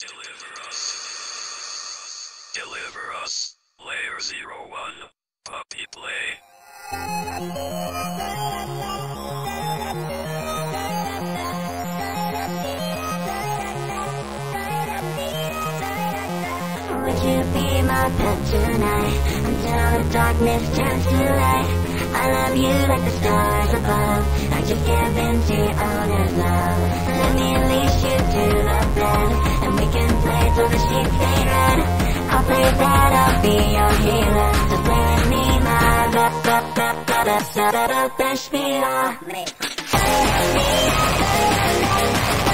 Deliver us. Deliver us. Layer Zero One. Puppy play. Would you be my pet tonight until the darkness turns to light? I love you like the stars above. I just give in to your owner's love. Can the ain't red. I'll play that I'll be your healer. So with me, my da da da da da da da da da Spieler.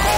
I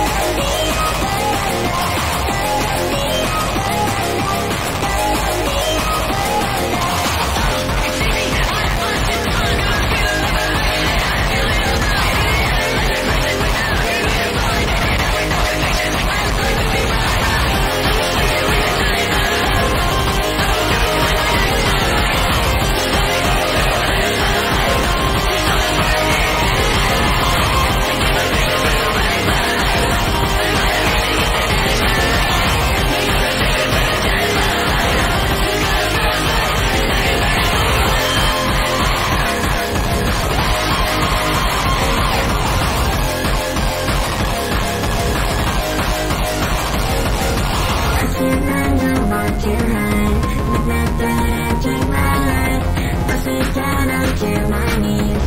This is down onto my knees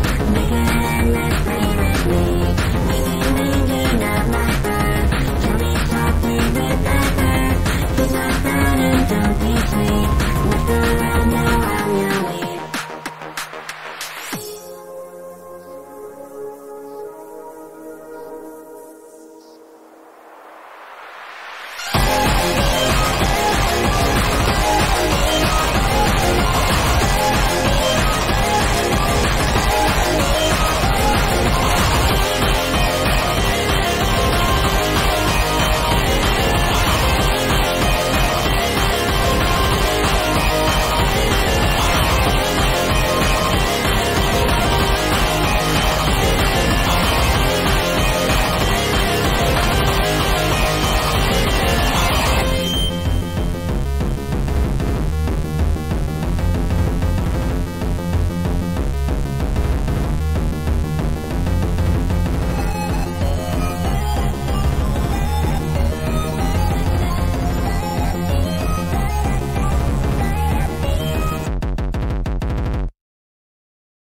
endless